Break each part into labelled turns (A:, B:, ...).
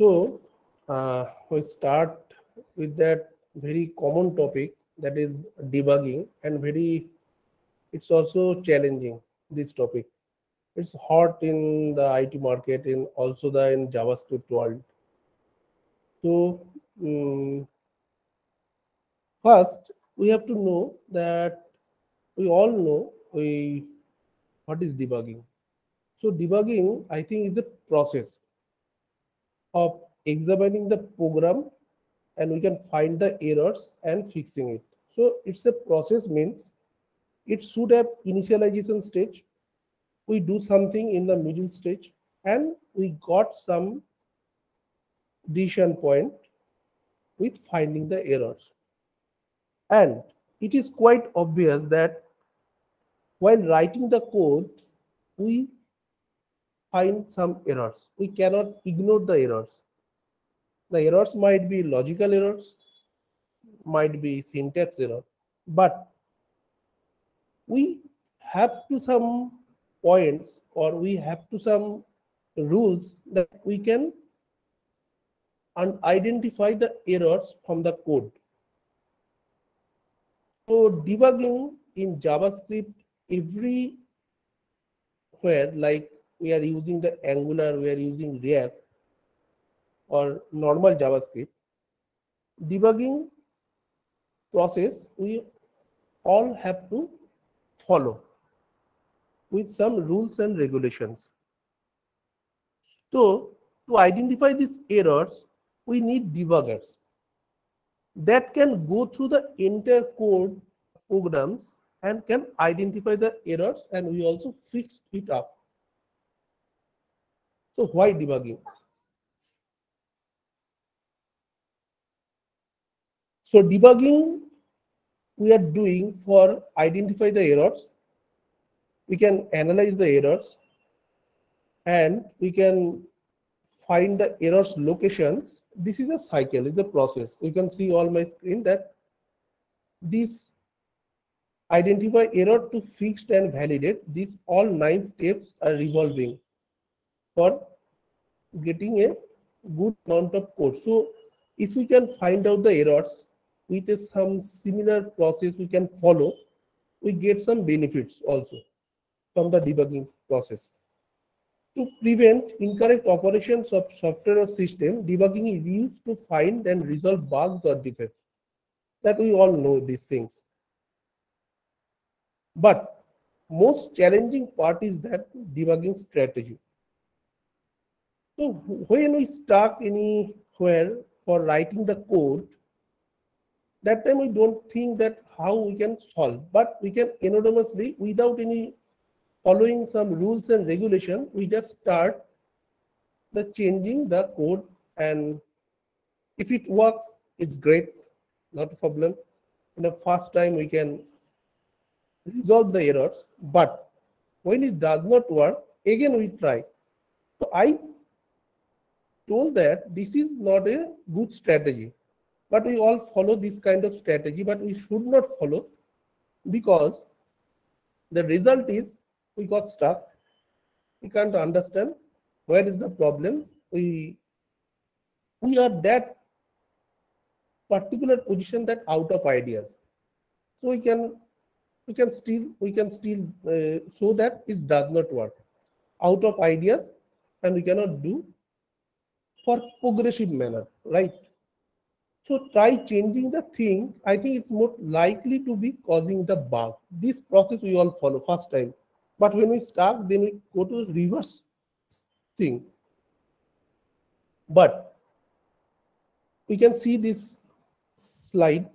A: So uh, we start with that very common topic that is debugging and very it's also challenging this topic. It's hot in the it market in also the in javascript world. So um, first we have to know that we all know we what is debugging. So debugging i think is a process of examining the program and we can find the errors and fixing it. So it's a process means it should have initialization stage. We do something in the middle stage and we got some decision point with finding the errors. And it is quite obvious that while writing the code we find some errors. We cannot ignore the errors. The errors might be logical errors might be syntax error but we have to some points or we have to some rules that we can and identify the errors from the code. So debugging in javascript everywhere like we are using the angular we are using react or normal javascript debugging process we all have to follow with some rules and regulations. So to identify these errors, we need debuggers that can go through the entire code programs and can identify the errors and we also fix it up. So why debugging? So debugging we are doing for identify the errors we can analyze the errors and we can find the errors locations. This is a cycle, it's a process. You can see all my screen that this identify error to fixed and validate, these all nine steps are revolving for getting a good amount of code. So if we can find out the errors with a, some similar process we can follow, we get some benefits also from the debugging process. To prevent incorrect operations of software or system, debugging is used to find and resolve bugs or defects. That we all know these things. But most challenging part is that debugging strategy. So when we stuck anywhere for writing the code, that time we don't think that how we can solve, but we can anonymously without any following some rules and regulation, we just start the changing the code and if it works, it's great, not a problem. In the first time we can resolve the errors, but when it does not work, again we try. So I told that this is not a good strategy, but we all follow this kind of strategy, but we should not follow because the result is we got stuck. We can't understand where is the problem. We we are that particular position that out of ideas. So we can we can still we can still uh, so that it does not work out of ideas and we cannot do for progressive manner right so try changing the thing i think it's more likely to be causing the bug this process we all follow first time but when we start, then we go to reverse thing. But we can see this slide.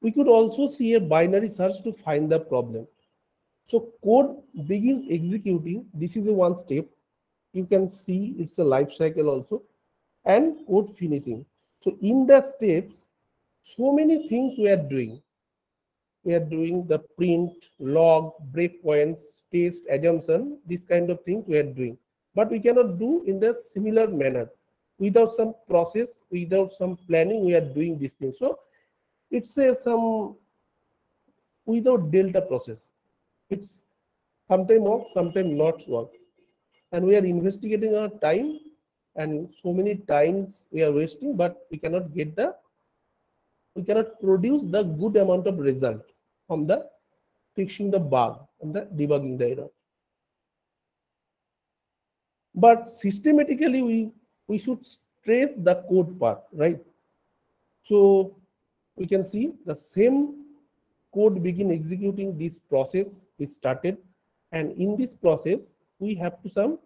A: We could also see a binary search to find the problem. So code begins executing. This is a one step. You can see it's a life cycle also and code finishing. So in the steps, so many things we are doing we are doing the print, log, breakpoints, test, assumption, this kind of things we are doing. But we cannot do in the similar manner. Without some process, without some planning, we are doing this thing. So it's a some without delta process. It's sometimes work, sometimes not work. And we are investigating our time and so many times we are wasting but we cannot get the we cannot produce the good amount of result from the fixing the bug and the debugging the error. But systematically we we should trace the code part right? So we can see the same code begin executing this process is started and in this process we have to some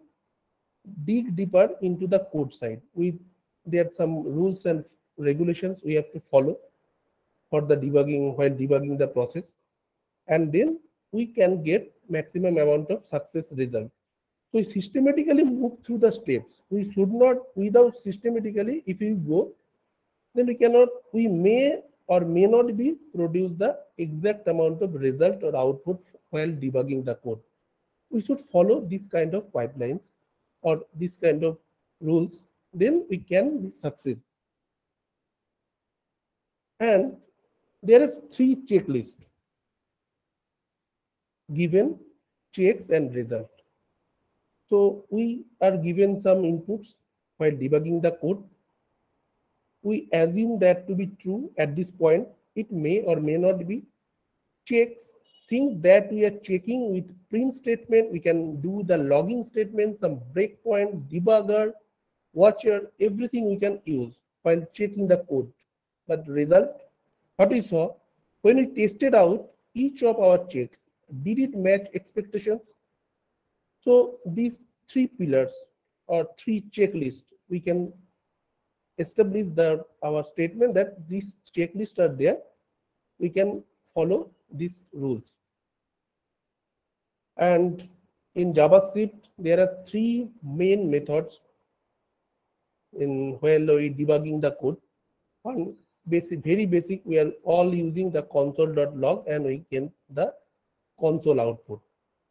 A: dig deeper into the code side. We there are some rules and regulations we have to follow for the debugging while debugging the process. And then we can get maximum amount of success result. So we systematically move through the steps. We should not without systematically if you go then we cannot we may or may not be produce the exact amount of result or output while debugging the code we should follow this kind of pipelines or this kind of rules, then we can succeed. And there is three checklist given checks and result. So we are given some inputs while debugging the code. We assume that to be true at this point. It may or may not be. Checks things that we are checking with print statement. We can do the logging statement, some breakpoints, debugger, watcher, everything we can use while checking the code. But result, what we saw, when we tested out each of our checks, did it match expectations? So these three pillars or three checklists, we can establish the our statement that these checklists are there. We can follow these rules. And in JavaScript, there are three main methods in while we debugging the code. One basic, very basic, we are all using the console.log and we get the console output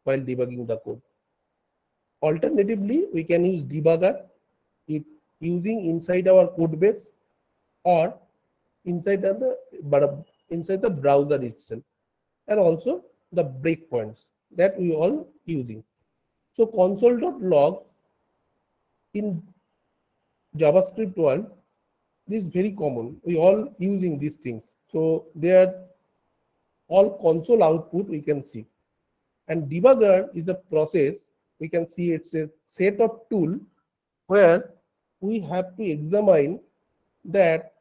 A: while debugging the code. Alternatively, we can use debugger it using inside our code base or inside the uh, inside the browser itself and also the breakpoints that we all using. So console.log in JavaScript world, this is very common. We all using these things. So they are all console output we can see. And debugger is a process we can see it's a set of tool where we have to examine that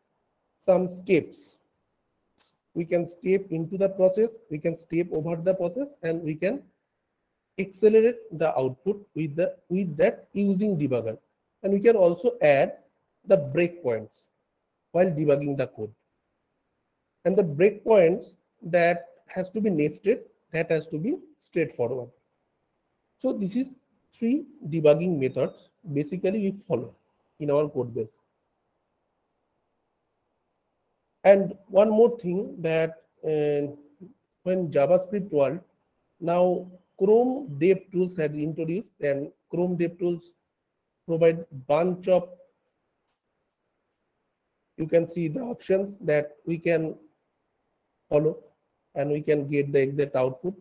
A: some steps we can step into the process, we can step over the process, and we can accelerate the output with the with that using debugger. And we can also add the breakpoints while debugging the code. And the breakpoints that has to be nested, that has to be straightforward. So this is three debugging methods basically we follow in our code base. And one more thing that uh, when JavaScript world, now Chrome DevTools had introduced and Chrome DevTools provide bunch of, you can see the options that we can follow and we can get the exact output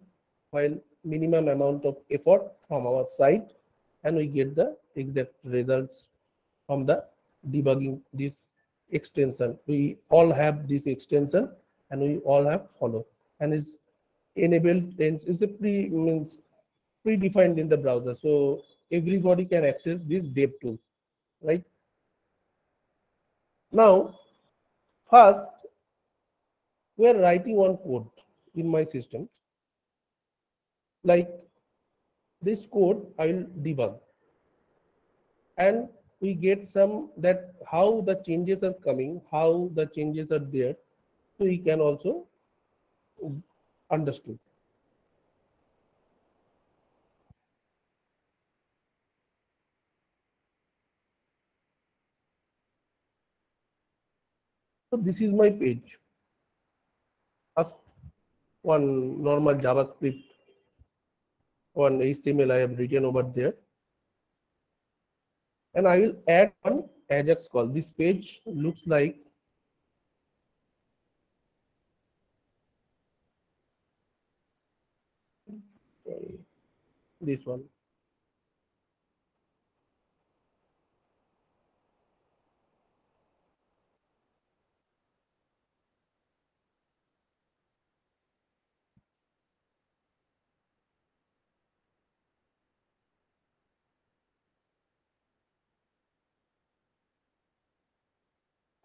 A: while minimum amount of effort from our side and we get the exact results from the debugging this extension. We all have this extension and we all have follow and it's enabled and it's a pre means predefined in the browser. So everybody can access these dev tools, right? Now, first, we are writing one code in my system. Like this code, I will debug. And we get some that how the changes are coming, how the changes are there. So we can also understood. So this is my page. First one normal JavaScript, one HTML I have written over there and I will add one Ajax call. This page looks like this one.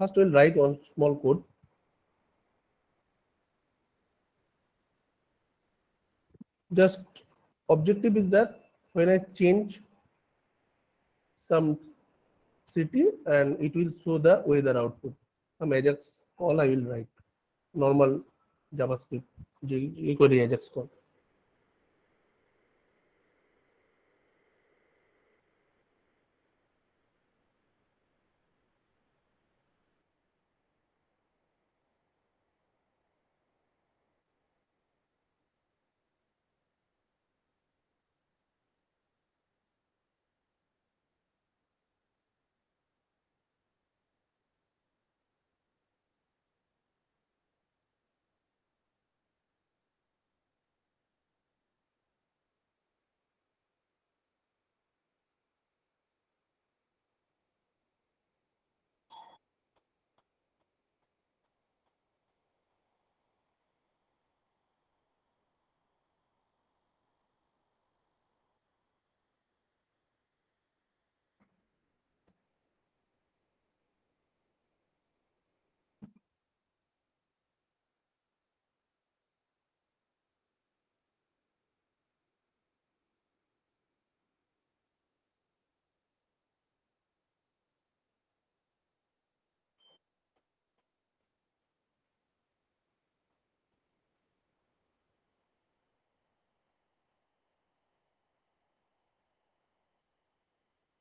A: First, we'll write one small code. Just objective is that when I change some city and it will show the weather output. Some Ajax call I will write. Normal JavaScript. jQuery Ajax call.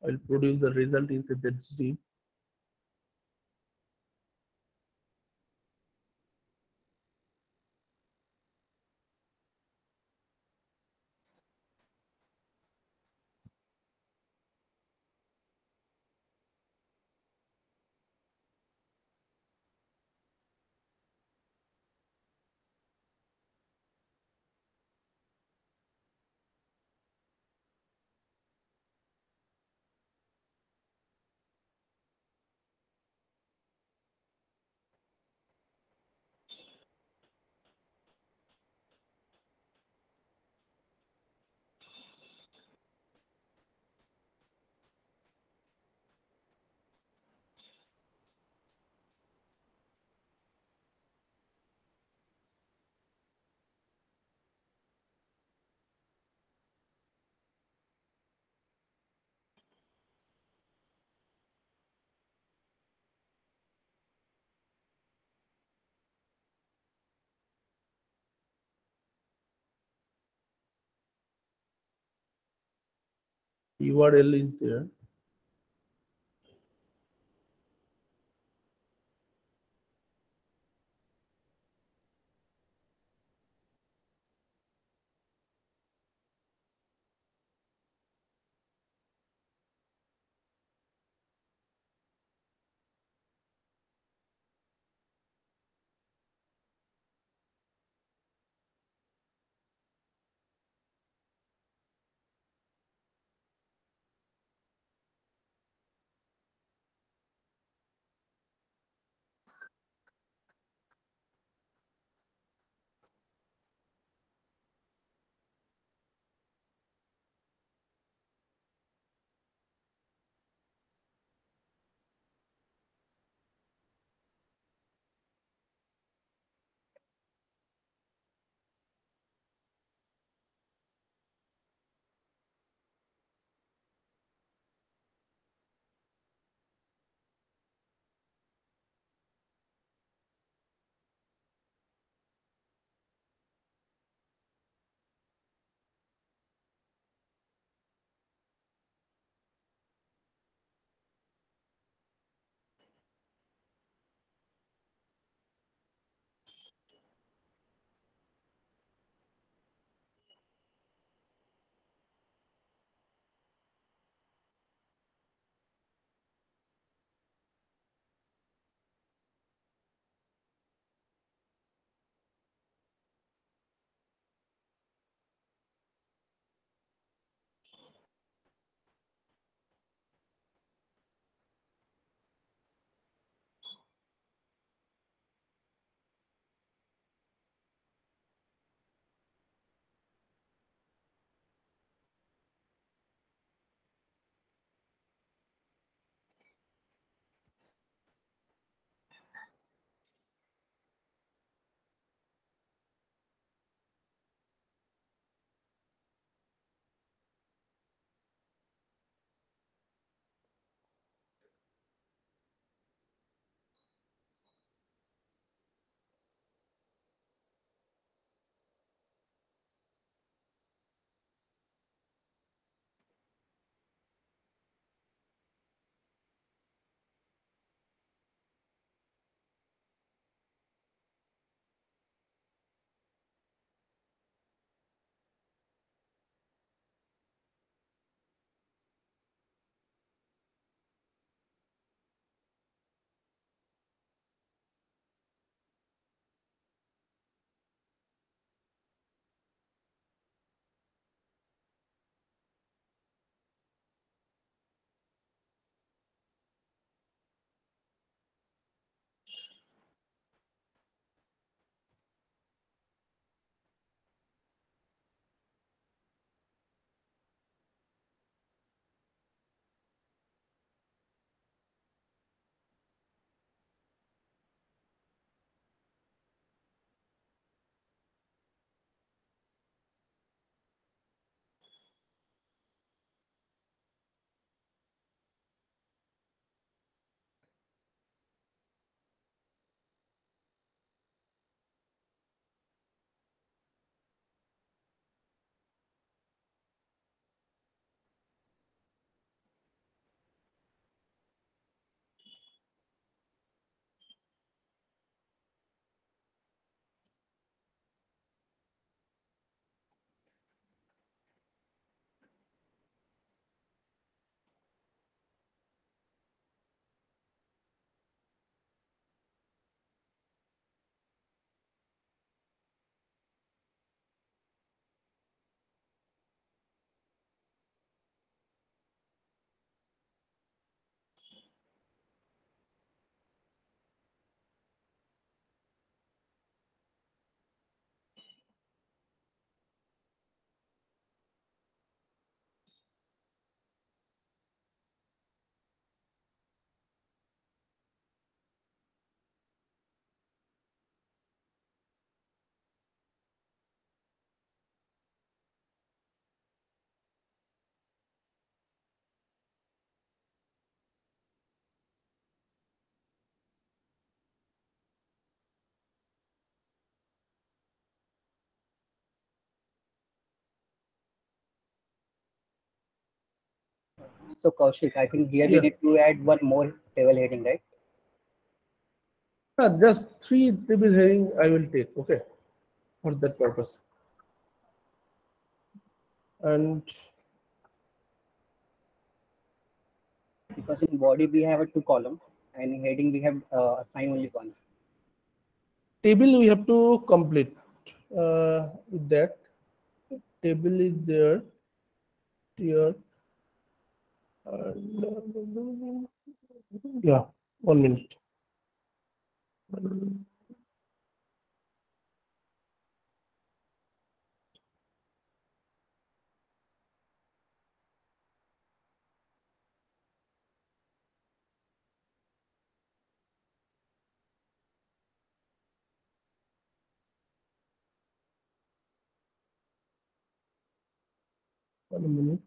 A: I'll produce the result in the ZSD. URL is there.
B: So Kaushik, I think here
A: Yeah.
B: we need to add one more table heading, right?
A: Uh, just three table heading I will take, okay, for that purpose. And
B: Because in body we have a two column and in heading we have uh, assign only one.
A: table we have to complete uh, with that. Table is there here. Yeah, one minute. One minute.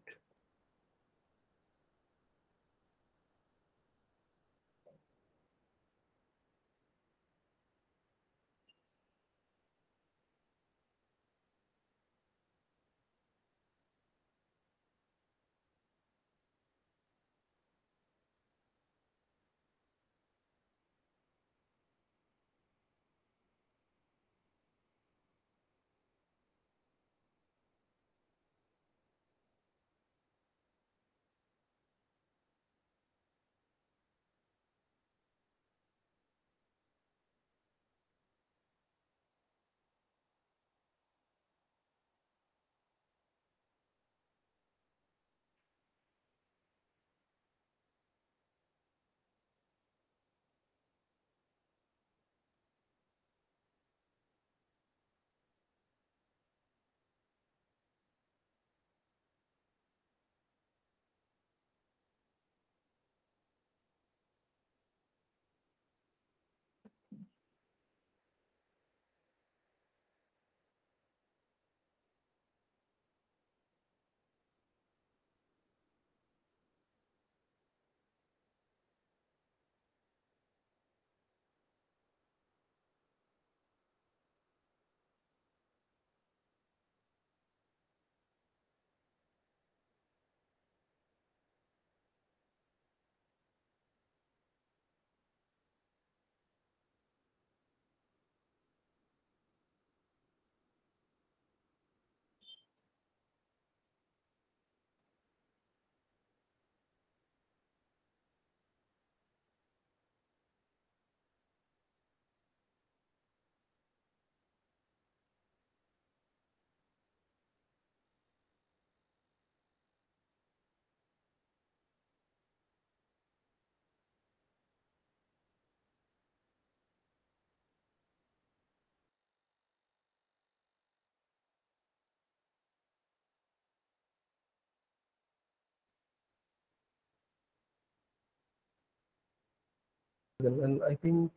A: And I think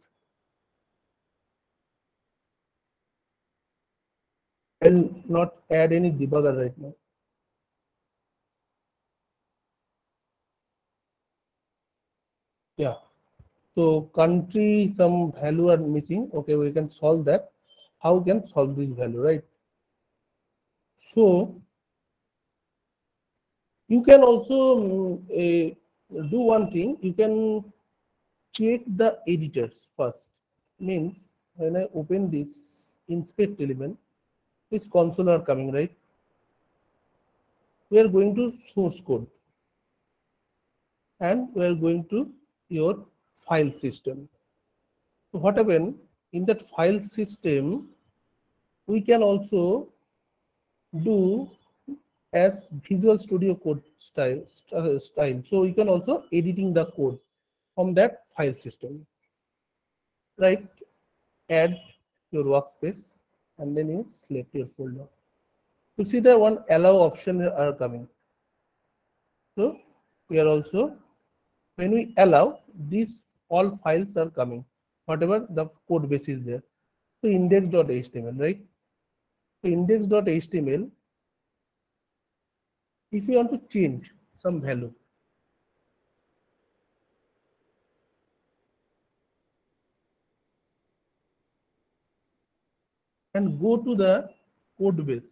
A: I'll not add any debugger right now. Yeah. So country, some value are missing. Okay, we can solve that. How we can solve this value, right? So you can also eh, do one thing. You can check the editors first. Means when I open this inspect element, this console are coming, right? We are going to source code and we are going to your file system. So what happened in that file system, we can also do as Visual Studio Code style, st- uh, style. So you can also editing the code from that file system, right? Add your workspace and then you select your folder. You see the one allow option are coming. So we are also when we allow these all files are coming whatever the code base is there so index.html right so index.html if you want to change some value and go to the code base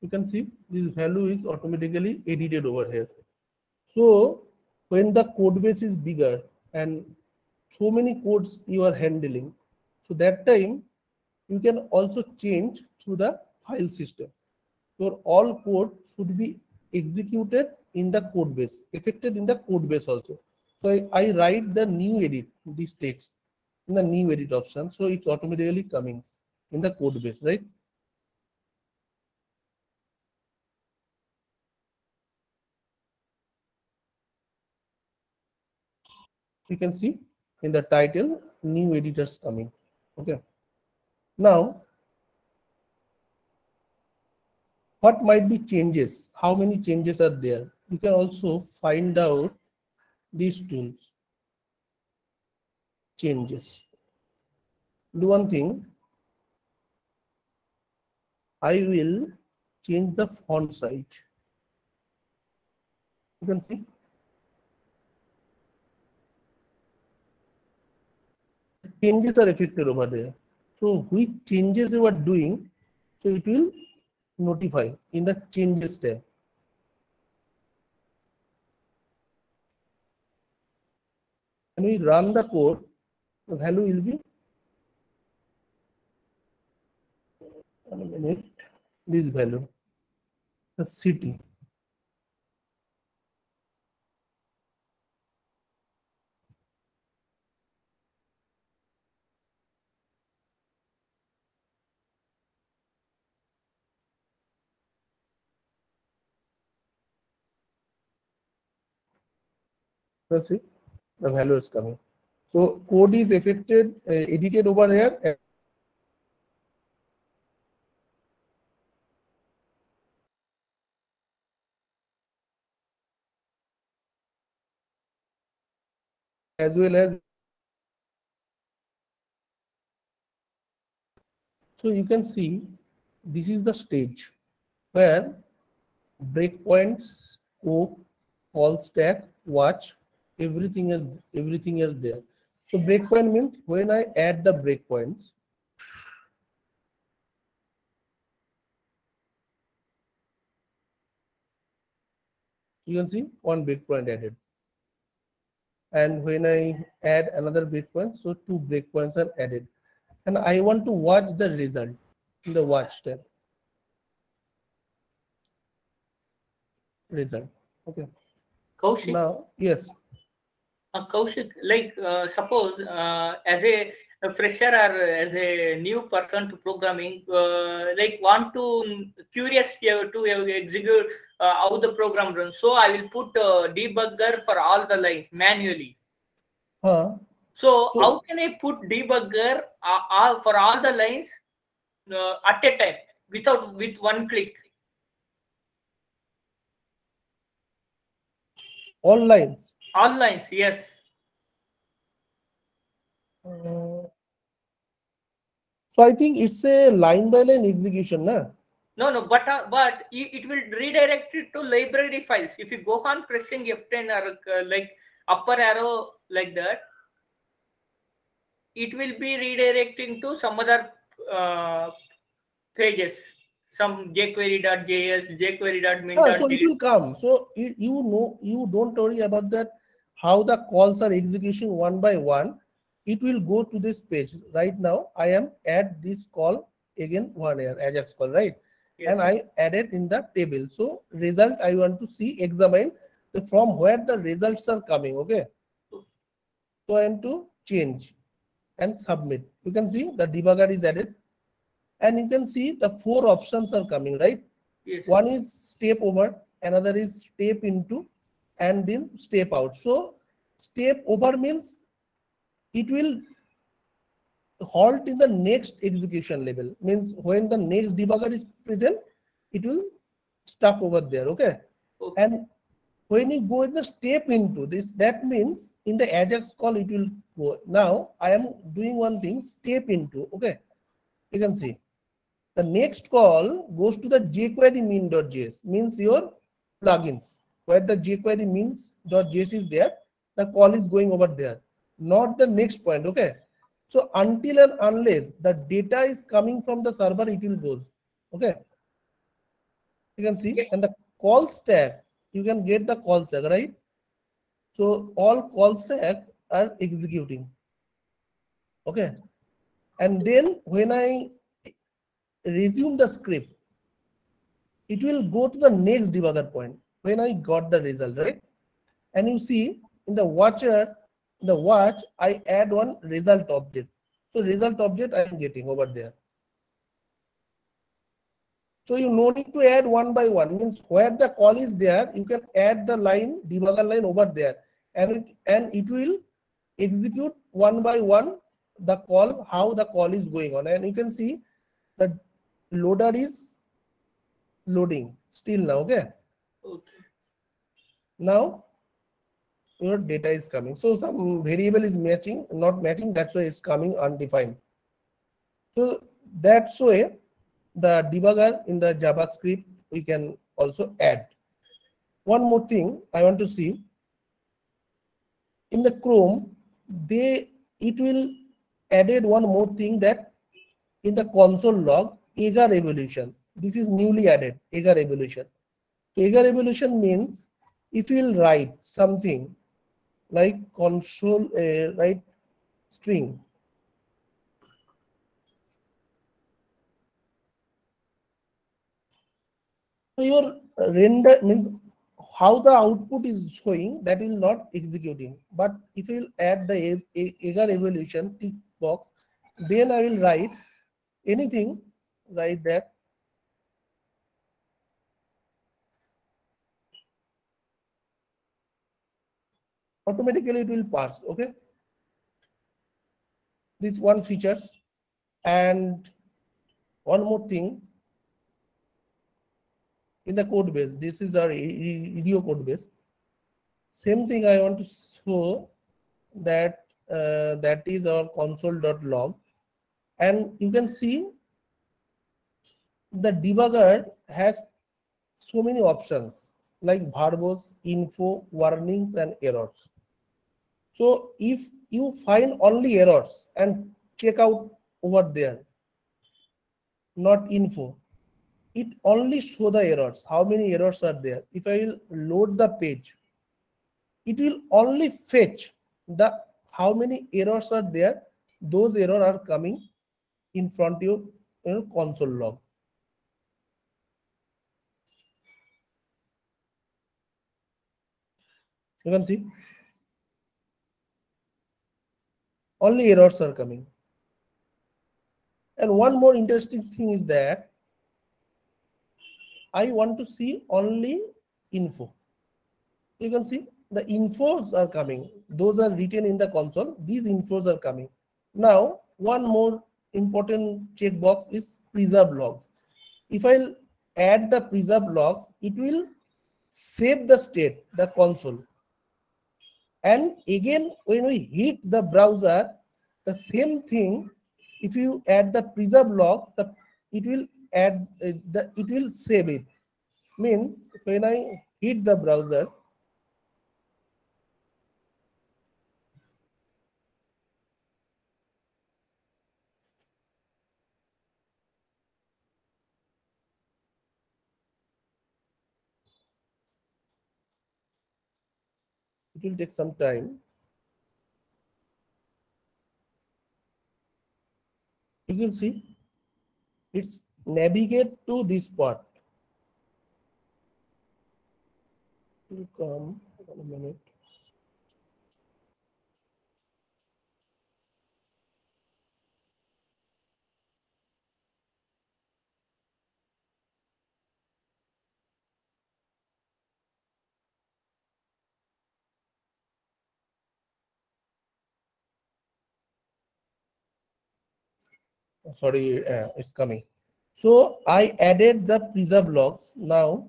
A: you can see this value is automatically edited over here. So when the code base is bigger and so many codes you are handling, so that time you can also change through the file system. Your all code should be executed in the code base, affected in the code base also. So I, I write the new edit, this text in the new edit option. So it's automatically coming in the code base, right? You can see in the title, new editors coming. Okay. Now, what might be changes? How many changes are there? You can also find out these tools. Changes. Do one thing. I will change the font size. You can see changes are affected over there. So which changes you are doing, so it will notify in the changes tab. When we run the code, the value will be one minute, this value, the city. That's it. The value is coming. So code is affected, uh, edited over here. As well as so you can see this is the stage where breakpoints, scope, call stack, watch, everything is everything else there. So breakpoint means when I add the breakpoints, you can see one breakpoint added. And when I add another breakpoint, so two breakpoints are added. And I want to watch the result in the watch tab. Result. Okay.
C: Kaushik,
A: Now, yes.
C: Uh, Kaushik, like uh, suppose uh, as a, a fresher or as a new person to programming, uh, like want to curious to execute uh, how the program runs. So I will put debugger for all the lines manually.
A: Huh.
C: So how can I put debugger uh, for all the lines uh, at a time without with one click?
A: All lines.
C: All lines, yes.
A: Uh, so I think it's a line by line execution, na?
C: No, no, but uh, but it it will redirect it to library files. If you go on pressing F10 or uh, like upper arrow like that, it will be redirecting to some other uh, pages, some jquery.js, jquery.min.
A: Ah, so it will come. So you, you know, you don't worry about that. How the calls are execution one by one. It will go to this page. Right now, I am at this call again one here Ajax call, right?
C: Yes.
A: And I added in the table. So result I want to see examine the, from where the results are coming. Okay. So I want to change and submit. You can see the debugger is added. And you can see the four options are coming, right?
C: yes.
A: one is step over another is step into and then step out. So step over means it will halt in the next execution level. Means when the next debugger is present it will stop over there okay?
C: Okay.
A: and when you go in the step into this that means in the ajax call it will go. Now i am doing one thing step into okay? You can see. The next call goes to the jquery min.js, means your plugins. Where the jquery means .js is there, the call is going over there, not the next point. Okay. So until and unless the data is coming from the server, it will go. Okay. You can see, and the call stack, you can get the call stack, right? So all call stack are executing. Okay. And then when I resume the script, it will go to the next debugger point when I got the result, right? And you see in the watcher, uh, the watch, I add one result object. So result object I am getting over there. So you no need to add one by one. Means where the call is there, you can add the line, debugger line over there. And it, and it will execute one by one the call, how the call is going on. And you can see the loader is loading still now, okay?
C: Okay.
A: Now your data is coming. So some variable is matching, not matching, that's why it's coming undefined. So that's why the debugger in the JavaScript we can also add. One more thing I want to see in the Chrome, they it will added one more thing that in the console log, Eager evaluation. This is newly added, Eager evaluation. Eager evaluation means if you will write something like console uh, write string. So your render means how the output is showing that will not executing. But if you will add the A- evolution tick box then i will write anything write that automatically it will parse okay? This one features. And one more thing. In the code base this is our video code base. Same thing i want to show that uh, that is our console.log and you can see the debugger has so many options like verbose info warnings and errors so if you find only errors and check out over there, not info, it only show the errors, how many errors are there. If I will load the page, it will only fetch the how many errors are there. Those errors are coming in front of your, console log. You can see only errors are coming. And one more interesting thing is that I want to see only info. You can see the infos are coming. Those are written in the console. These infos are coming. Now, one more important checkbox is preserve logs. If I add the preserve logs, it will save the state, the console. And again, when we hit the browser, the same thing, if you add the preserve logs, the, it will add uh, the it will save it. Means when I hit the browser, it will take some time. You can see it's navigate to this part. Will come one minute. Sorry uh, it's coming. So i added the preserve logs. Now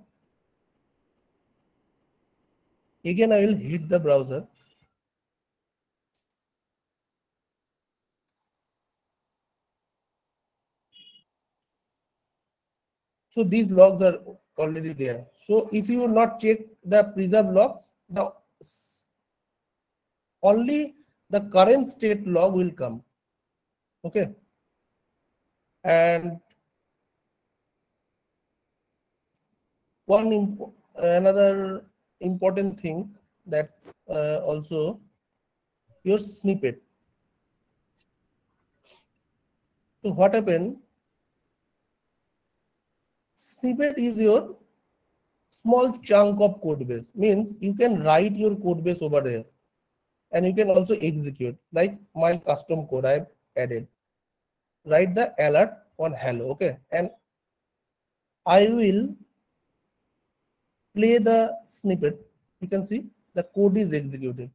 A: again i will hit the browser. So these logs are already there. So if you not check the preserve logs the only the current state log will come. Okay and one imp- another important thing that uh, also your snippet. So what happened? Snippet is your small chunk of code base. Means you can write your code base over there, and you can also execute. Like my custom code I've added. Write the alert on hello. Okay, and I will play the snippet. You can see the code is executed.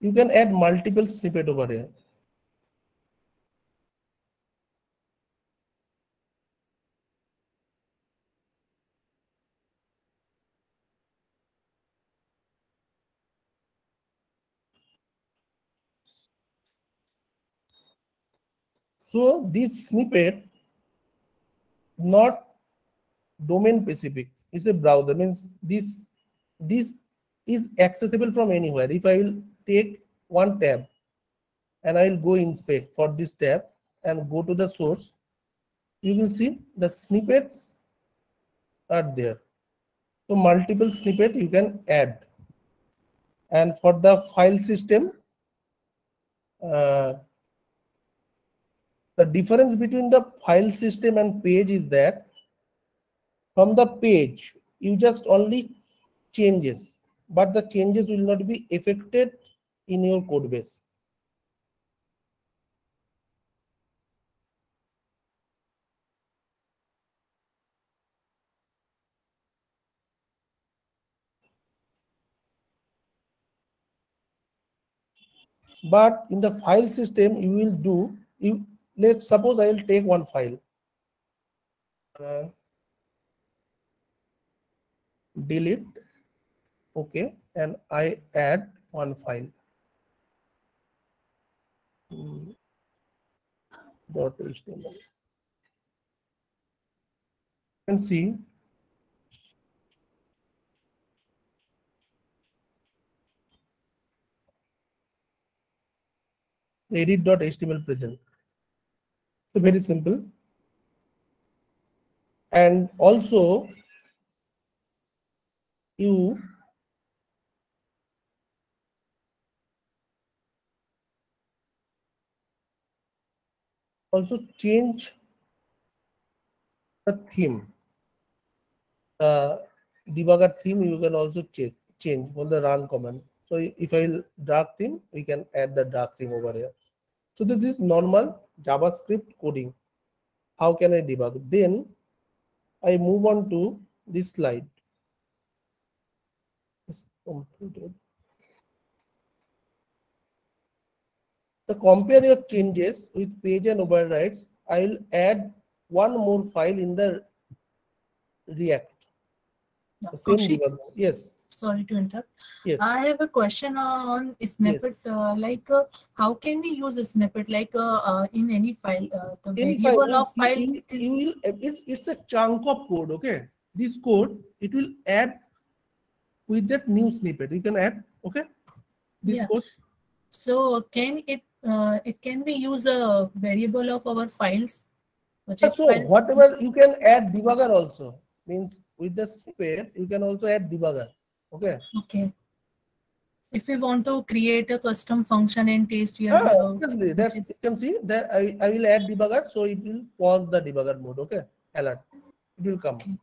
A: You can add multiple snippet over here. So this snippet not domain specific. It's a browser means this this is accessible from anywhere. If I will take one tab and I will go inspect for this tab and go to the source, you will see the snippets are there. So multiple snippet you can add. And for the file system, uh, the difference between the file system and page is that from the page you just only changes but the changes will not be affected in your code base. But in the file system you will do you let's suppose i will take one file. Uh, delete. Okay and i add one file. Hmm. dot html you can see. Edit.html present very simple. And also you also change the theme. The debugger theme you can also change change for the run command. So if i will dark theme we can add the dark theme over here so this is normal javascript coding how can i debug then i move on to this slide It's completed. To compare your changes with page and overrides, I'll add one more file in the React. The same. Yes,
D: sorry to interrupt.
A: yes.
D: I have a question on snippet. Uh, like, uh, how can we use a snippet? Like, uh, uh, in any file, uh, the
A: Any
D: variable
A: file,
D: of file is
A: will, it's, it's a chunk of code, okay? This code, it will add with that new snippet. You can add, okay? This
D: Yeah.
A: code,
D: so can it uh, it can be use a variable of our files. project
A: so
D: files?
A: whatever you can add debugger also. Means with the snippet, you can also add debugger, okay?
D: Okay. If we want to create a custom function and taste here,
A: Ah,
D: uh,
A: obviously, that's, you can see that I, I will add debugger, so it will pause the debugger mode, okay? Alert, it will come.
D: Okay.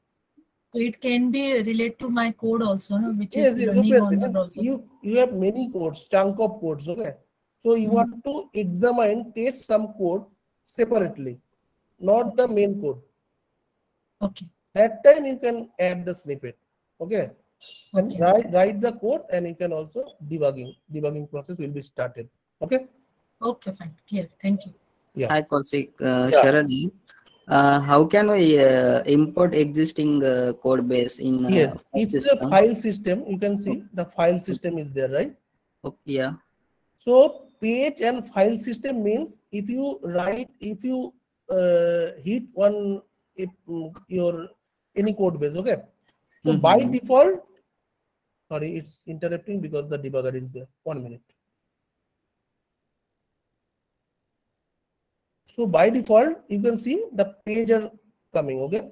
D: so it can be related to my code also, no? which
A: Yes,
D: is
A: yes,
D: running on the browser.
A: you, you have many codes, chunk of codes, okay? So you
D: Mhm.
A: want to examine, test some code separately, not the main code.
D: Okay.
A: That time you can add the snippet, okay? And
D: Okay.
A: write, write the code and you can also debugging, debugging process will be started, okay?
D: Okay, fine. Clear. Thank you.
E: yeah Hi, Kaushik. Uh,
A: Yeah.
E: Sharad. Uh, how can we uh, import existing uh, code base in uh,
A: Yes,
E: file
A: it's a
E: system?
A: file system, you can see the file system is there, right?
E: Okay, yeah.
A: So page and file system means if you write, if you uh, hit one if, mm, your any code base, okay. So by
E: Mhm.
A: default, sorry, it's interrupting because the debugger is there. One minute. So by default, you can see the page are coming, okay.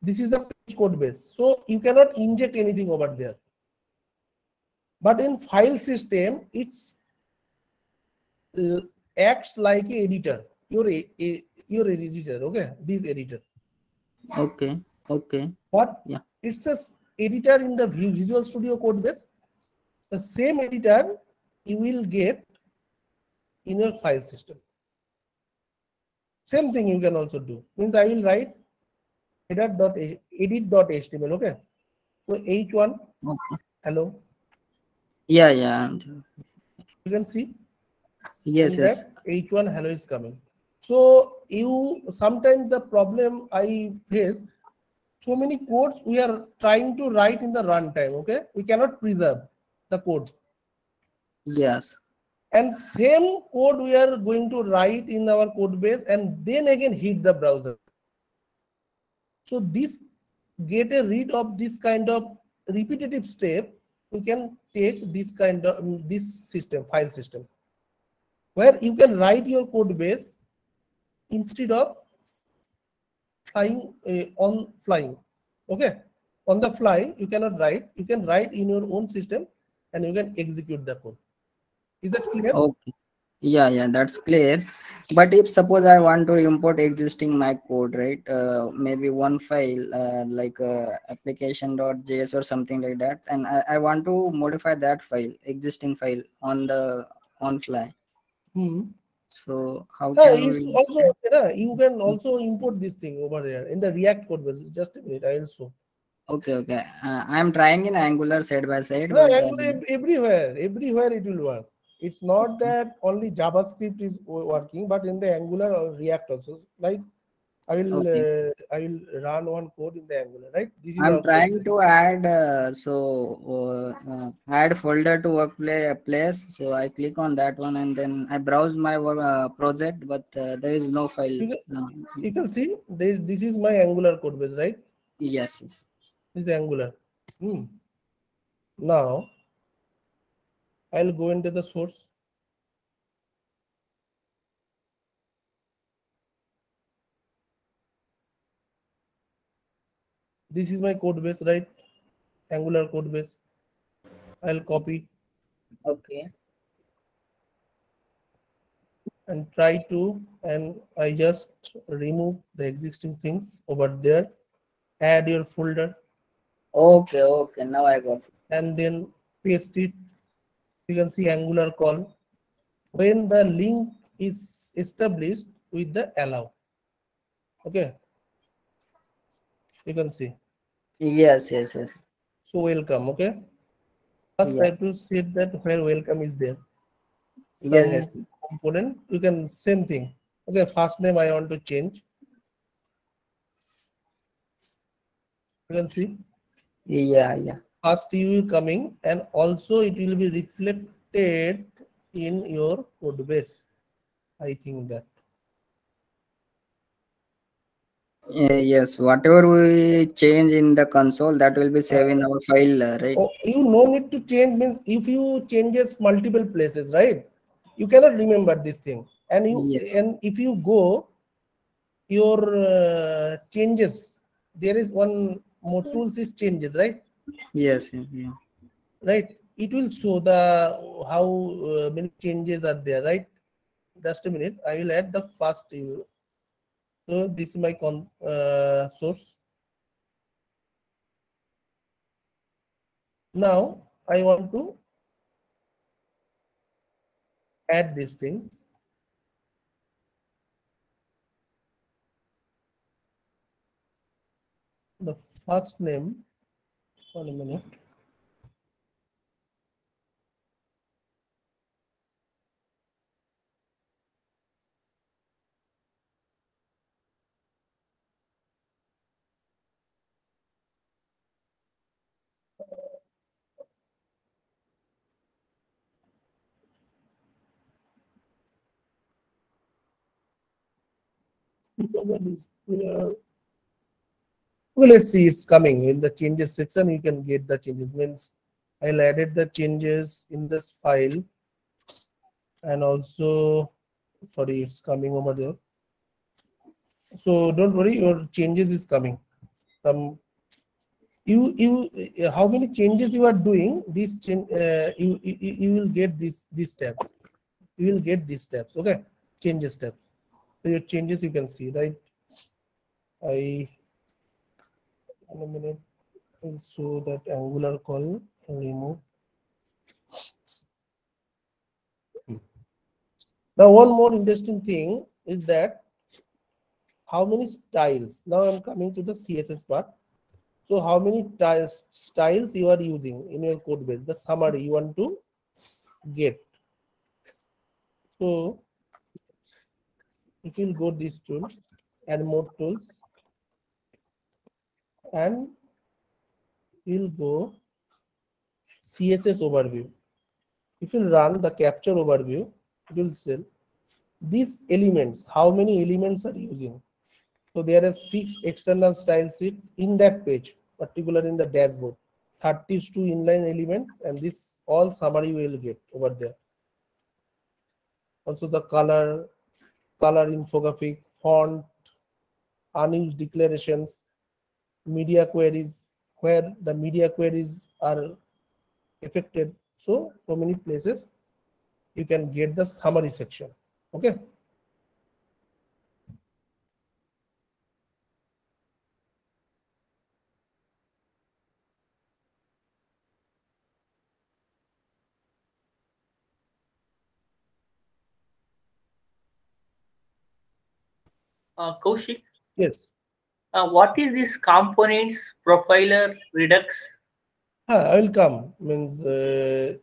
A: this is the page code base. So you cannot inject anything over there. But in file system, it's uh, acts like a editor. Your a, a your editor, okay? This editor.
E: Okay. Okay.
A: What?
E: Yeah.
A: It's a editor in the Visual Studio code base. The same editor you will get in your file system. Same thing you can also do. Means I will write edit.html. Okay. So H1,
E: Okay.
A: hello.
E: Yeah. Yeah.
A: You can see
E: Yes. Yes.
A: that H1 hello is coming. So you sometimes the problem I face so many codes we are trying to write in the runtime. Okay, we cannot preserve the code,
E: Yes.
A: and same code we are going to write in our code base, and then again hit the browser. So this get a rid of this kind of repetitive step. We can take this kind of um, this system file system where you can write your code base instead of flying uh, on flying okay on the fly you cannot write you can write in your own system and you can execute the code is that clear
E: Okay. Yeah, yeah, that's clear. But if suppose I want to import existing my code, right? Uh, maybe one file uh, like uh, application.js or something like that, and I, I want to modify that file, existing file on the on fly.
A: Hmm.
E: So how can
A: it's
E: we?
A: also yeah, you can also import this thing over there in the react code base just a minute i show
E: Okay, okay. Uh, I'm trying in Angular side by side.
A: No, Angular
E: uh,
A: everywhere, everywhere it will work. It's not that only JavaScript is working, but in the Angular or React also. Like I will, uh, I will run one code in the Angular, right? This is
E: I'm trying
A: base.
E: to add uh, so uh, uh, add folder to workplace place. So I click on that one and then I browse my uh, project, but uh, there is no file.
A: You
E: Uh,
A: You can see this, this is my Angular code base, right?
E: yes, yes.
A: This is Angular. Hmm. Now I'll go into the source. This is my code base, right? Angular code base. I'll copy
E: Okay.
A: and try to, and I just remove the existing things over there. Add your folder
E: Okay, okay. Now I got. it.
A: and then paste it. You can see Angular call. When the link is established with the allow. Okay. You can see.
E: Yes, yes, yes.
A: So welcome. Okay. First, I have to set that where welcome is there.
E: Yes,
A: Some
E: yes.
A: component. You can same thing. Okay. First name I want to change. You can see.
E: Yeah, yeah.
A: first you coming and also it will be reflected in your code base i think that
E: Uh, yes, whatever we change in the console, that will be saved in our file, uh, right?
A: oh, you no need to change means if you changes multiple places right? You cannot remember this thing. And you
E: Yes.
A: and if you go your uh, changes there is one more tools is changes right?
E: Yes, yeah.
A: right. It will show the how uh, many changes are there right? Just a minute. I will add the first you so this is my con uh, source. Now i want to add this thing. The first name one minute Well, let's see, it's coming in the changes section. You can get the changes. Means I'll edit the changes in this file, and also, sorry, it's coming over there. So don't worry, your changes is coming. some you you how many changes you are doing this change uh, you, you you will get this this step you will get these steps okay changes step your changes you can see right? I in a minute. Will show that angular call and remove. Now one more interesting thing is that how many styles now i'm coming to the css part. So how many styles you are using in your code base? The summary you want to get. So if you'll go this tool and more tools and you'll go css overview. If you run the capture overview it will say these elements. How many elements are using? So there are six external style sheet in that page particular in the dashboard. 32 inline elements and this all summary will get over there. Also the color color infographic font unused declarations media queries where the media queries are affected. So so many places you can get the summary section. Okay
C: Uh, Kaushik,
A: yes
C: uh, what is this components profiler redux?
A: Ah, i will come means uh,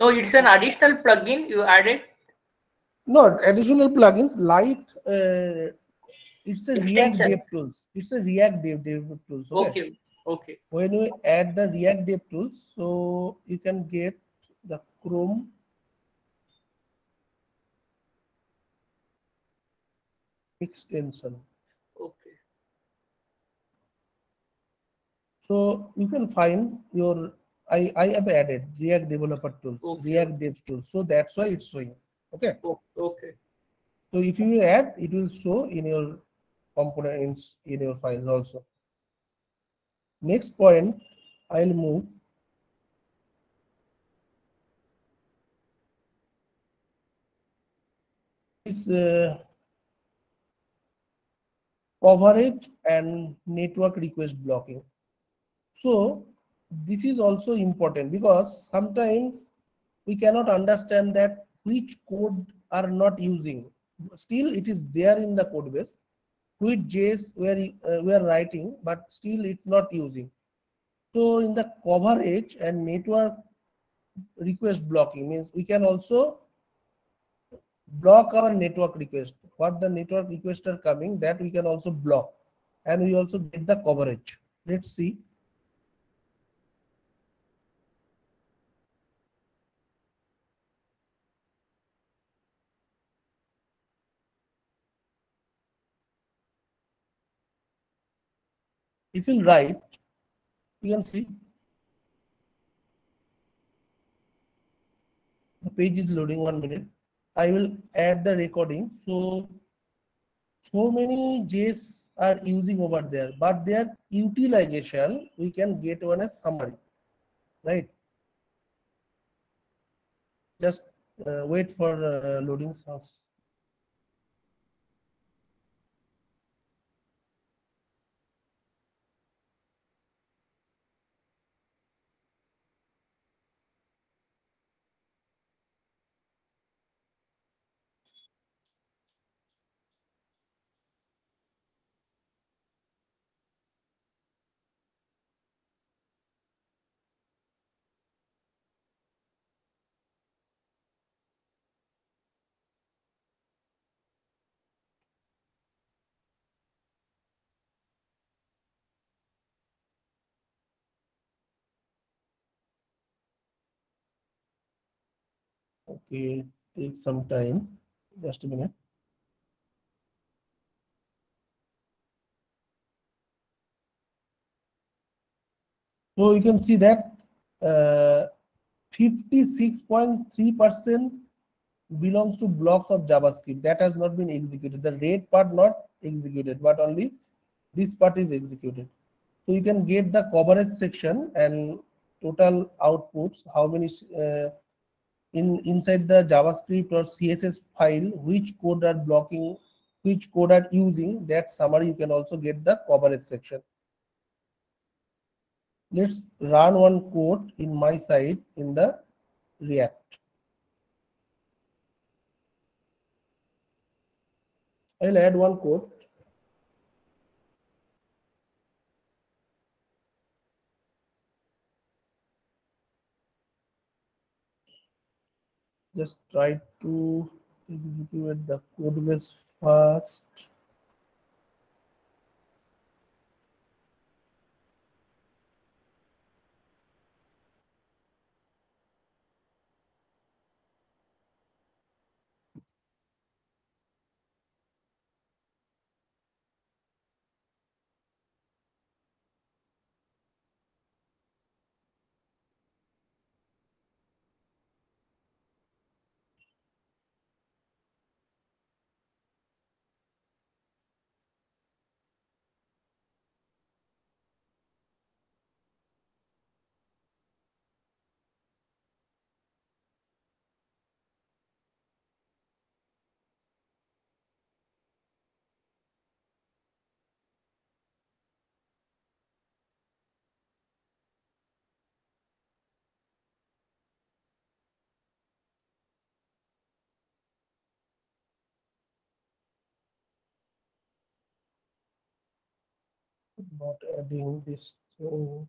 C: No, it's an additional plugin you added.
A: no additional plugins light uh, it's a react dev tools it's a react dev dev tools okay?
C: Okay, okay.
A: when we add the react dev tools so you can get the chrome extension
C: Okay.
A: so you can find your i i have added react developer tools
C: Okay.
A: react dev tools so that's why it's showing okay
C: Okay.
A: so if you add it will show in your components in your files also next point i'll move is uh, coverage and network request blocking. So this is also important because sometimes we cannot understand that which code are not using. Still it is there in the code base which js we are uh, we are writing but still it's not using. So in the coverage and network request blocking means we can also block our network request. What the network requests are coming that we can also block. And we also get the coverage. Let's see. If you write you can see the page is loading one minute i will add the recording. So so many js are using over there but their utilization we can get one as summary right? Just uh, wait for uh, loading sounds okay take some time. Just a minute. So you can see that uh, 56.3% belongs to blocks of javascript. That has not been executed. The red part not executed but only this part is executed. So you can get the coverage section and total outputs, how many uh, in inside the JavaScript or CSS file, which code are blocking, which code are using, that summary you can also get the coverage section. Let's run one code in my side in the React. I'll add one code. Just try to execute the code base first. Not adding this thing.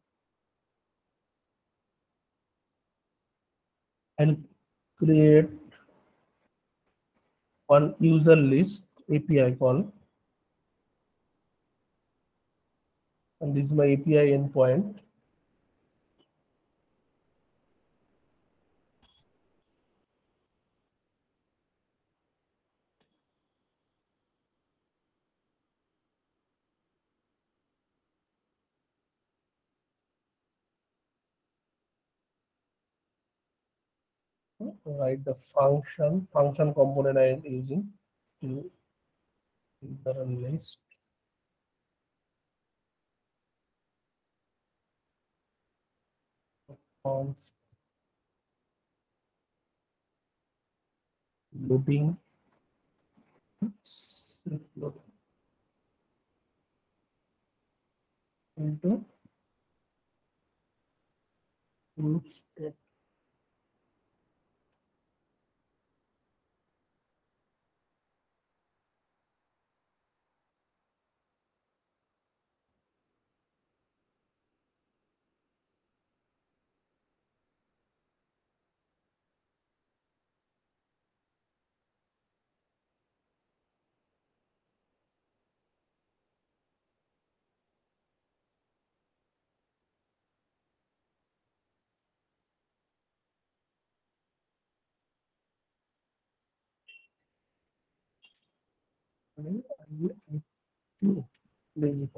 A: I'll create one user list API call. And this is my API endpoint. Write the function function component I am using to user list. Loading into. And I will add two lazy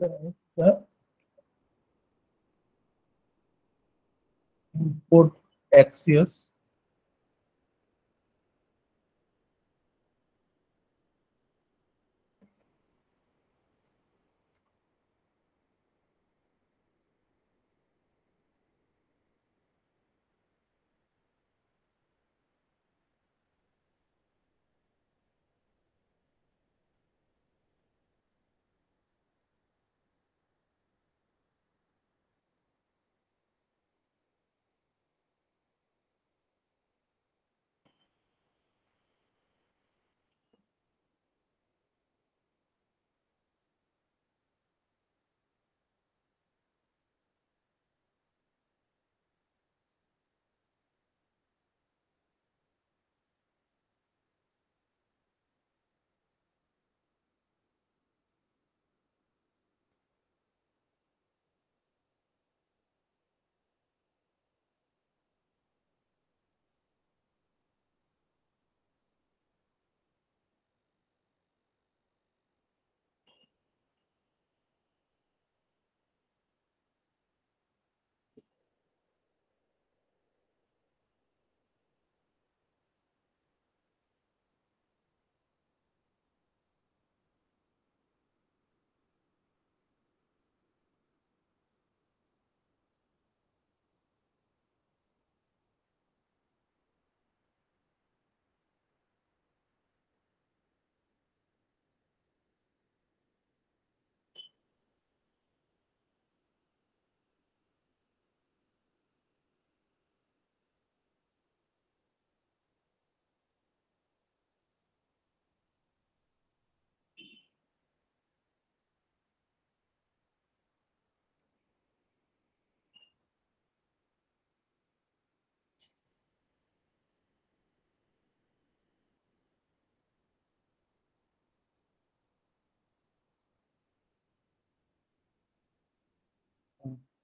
A: tab. the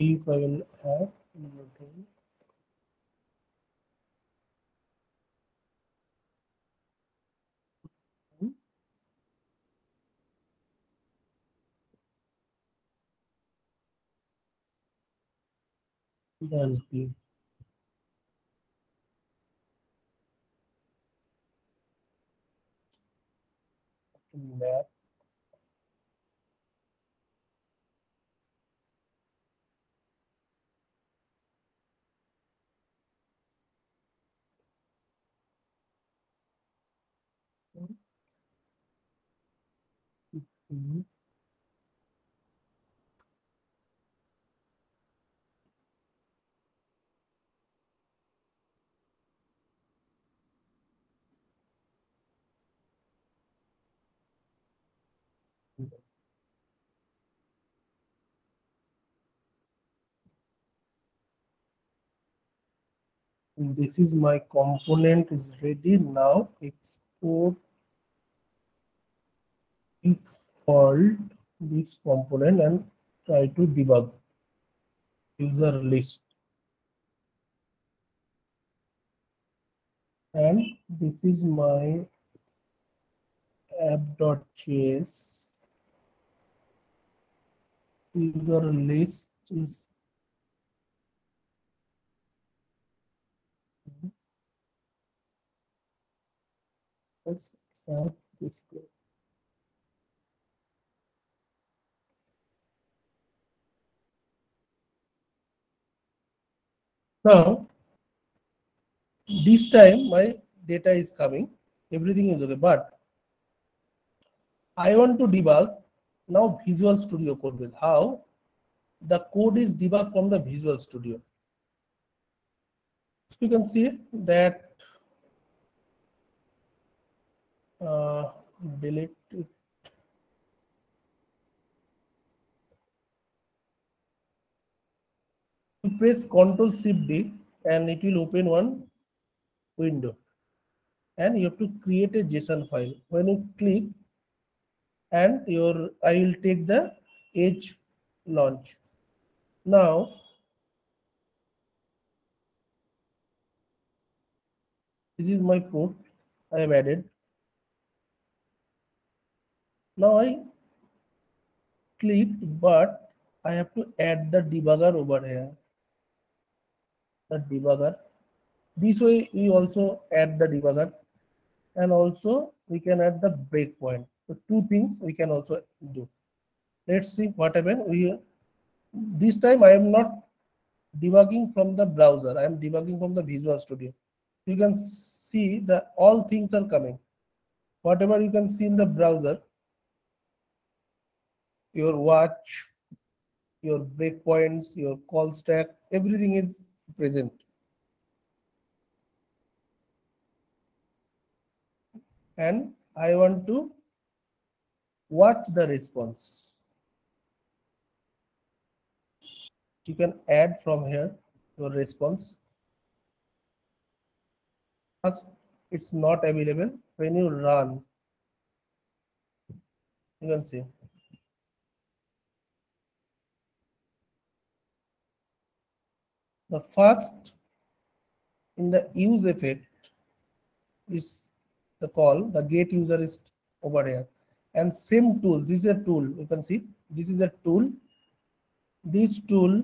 A: if I will okay. That's the map. Mhm. And this is my component is ready now export default this component and try to debug user list and this is my app.js user list is let's add this code. Now, this time my data is coming, everything is okay, but I want to debug now Visual Studio Code with how the code is debugged from the Visual Studio. So you can see that uh, delete it. You press Ctrl Shift D and it will open one window and you have to create a JSON file. When you click and your I will take the edge launch. Now this is my code I have added. Now I clicked, but I have to add the debugger over here. The debugger. This way we also add the debugger and also we can add the breakpoint. So two things we can also do. Let's see what happened. We this time I am not debugging from the browser. I am debugging from the Visual Studio. You can see that all things are coming. Whatever you can see in the browser, your watch, your breakpoints, your call stack, everything is present. And I want to watch the response. You can add from here your response. First, it's not available. When you run, you can see the first in the use effect is the call the get user is over here. And same tool this is a tool you can see this is a tool. This tool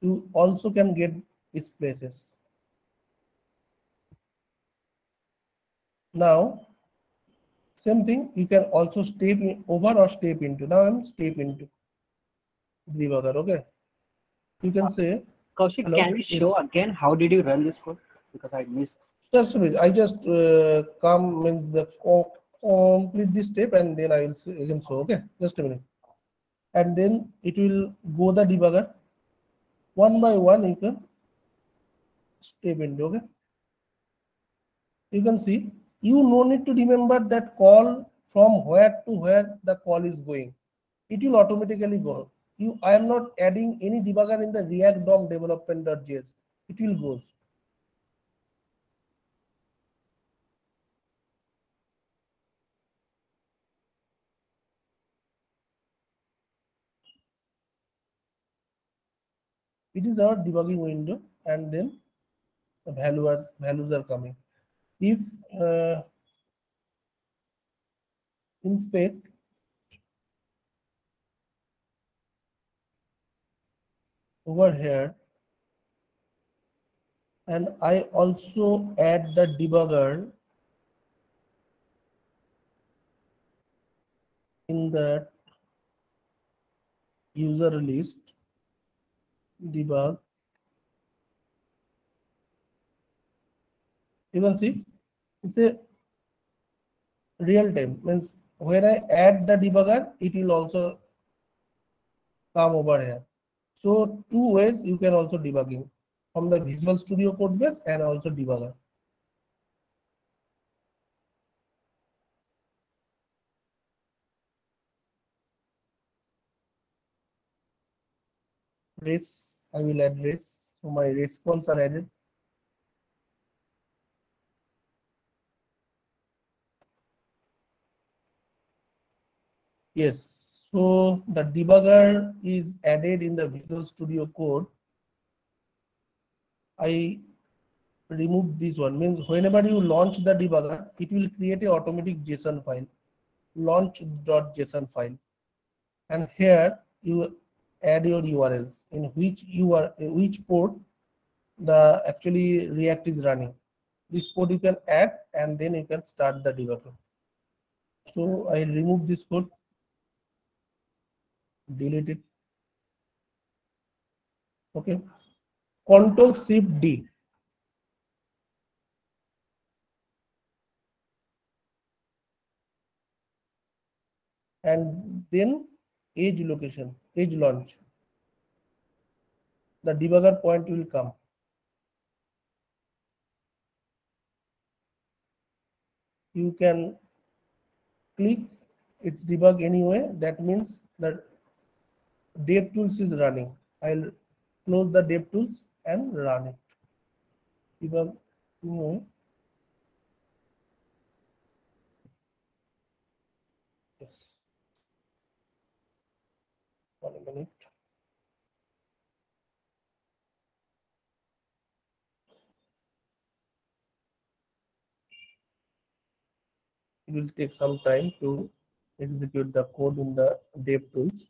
A: you also can get its places. Now same thing you can also step in over or step into. Now i'm step into debugger okay? You can ah. say
B: Kaushik,
A: Hello?
B: can
A: Yes.
B: show again how did you run this code? Because I missed.
A: Just a minute. I just uh, come means the co- complete this step and then I will say again so okay. Just a minute. And then it will go the debugger. One by one you can step into okay. You can see you no need to remember that call from where to where the call is going. It will automatically go. You I am not adding any debugger in the React DOM development.js. It will goes. it is our debugging window and then the values values are coming if uh, inspect over here. And I also add the debugger in the user list debug. You can see it's a real time. Means when I add the debugger it will also come over here so two ways you can also debugging from the Visual Studio code base and also debugger. Race, I will add race. So my response are added. Yes, so the debugger is added in the Visual Studio code I remove this one means whenever you launch the debugger, it will create a automatic JSON file, launch.json file. And here you add your URLs in which you are which port the actually React is running. This port you can add and then you can start the debugger. So I remove this code, delete it. Okay. Control Shift D. And then edge location, edge launch. The debugger point will come. You can click its debug anyway. That means that DevTools is running. I'll close the DevTools and run it. New. Yes. One minute. It will take some time to execute the code in the DevTools.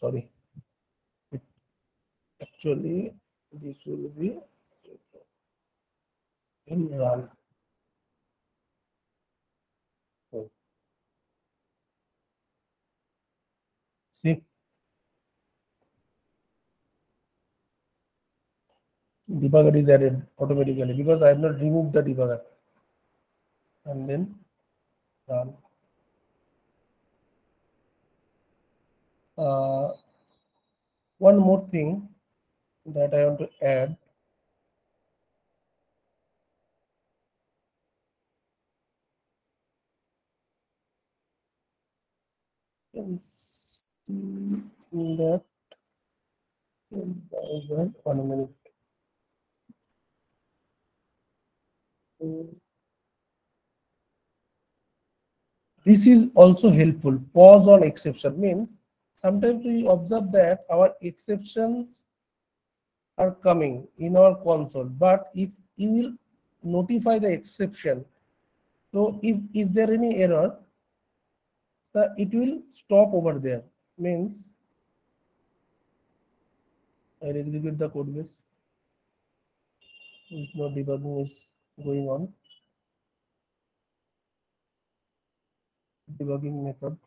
A: Sorry. It, actually, this will be in run. Oh. See, debugger is added automatically because I have not removed the debugger. And then run. Uh, one more thing that I want to add. See that. One minute. This is also helpful. Pause on exception means sometimes we observe that our exceptions are coming in our console but if you will notify the exception so if is there any error the, it will stop over there. Means i'll execute the code base. Is no debugging is going on. Debugging method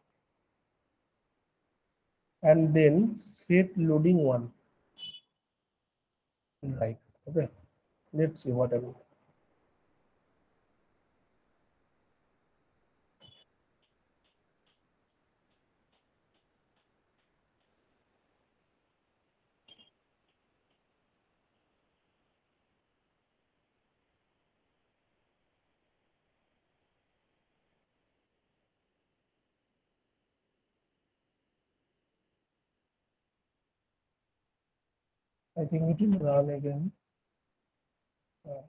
A: and then set loading one. Right. Okay. Let's see what I. I think it will run again. Uh,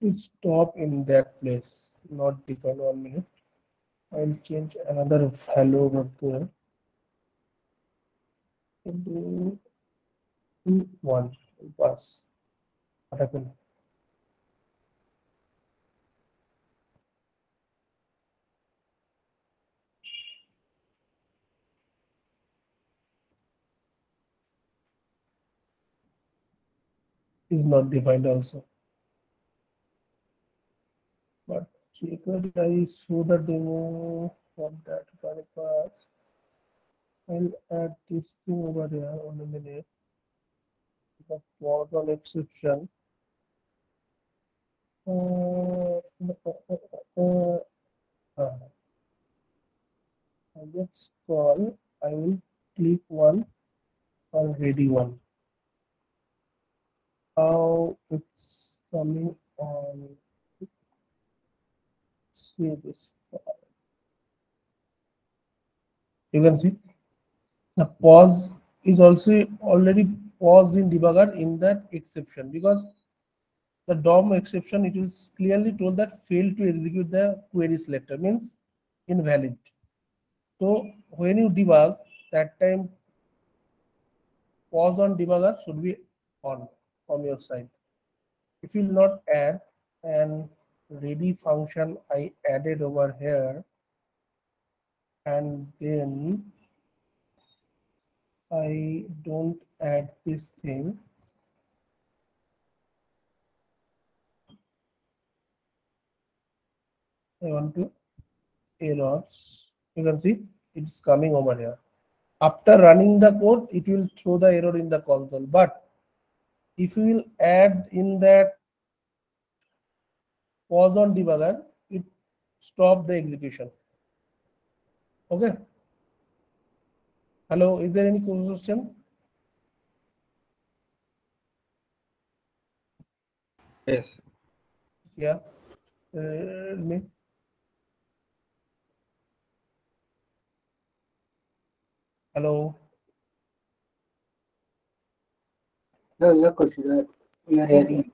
A: It stop in that place, not define one minute. I'll change another value over there. Two, one, pass. What happened? Is not defined also. But check I show the demo of that pass. I'll add this thing over there on a minute. The on exception. Uh, uh, uh, uh, uh, just call, I will click one or ready one. How it's coming on. See this. You can see the pause is also already paused in debugger in that exception because the DOM exception it is clearly told that failed to execute the query selector means invalid. So when you debug that time pause on debugger should be on from your side. If you will not add an ready function I added over here and then I don't add this thing. I want to errors. You can see it's coming over here. After running the code, it will throw the error in the console. But if you will add in that pause on debugger, it stop the execution. Okay. Hello, is there any question?
F: Yes.
A: Yeah. Uh, me. Hello.
B: No, no question. We are hearing.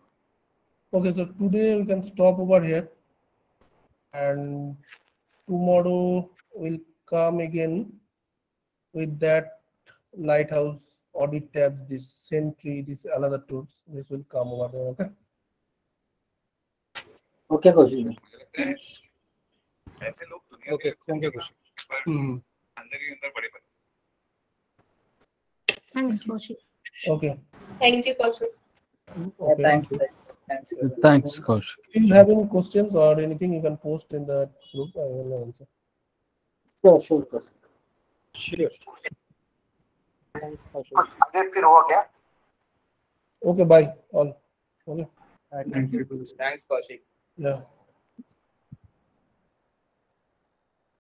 A: Okay, so today we can stop over here. And tomorrow we'll come again with that lighthouse audit tabs, this sentry, this another tools. This will come over there. Okay.
B: Okay, question.
F: Okay. Thank you, Kushi.
A: Hmm.
D: Thanks, Kaushik.
A: Okay.
D: Thank you, Kaushik.
A: Okay.
B: Yeah, thanks. Thanks.
G: Thanks, Kaushik.
A: Do you have any questions or anything you can post in the group? I will answer.
B: Sure, sure,
F: Sure.
A: Okay, bye all. Okay.
B: Thank you.
F: Thanks, Kaushik.
A: Yeah.